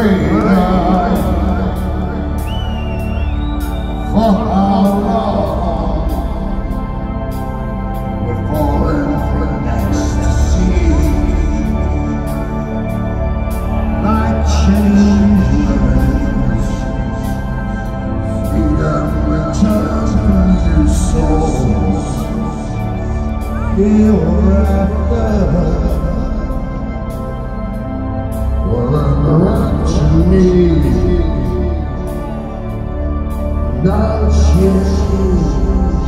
praying. Now she's Glory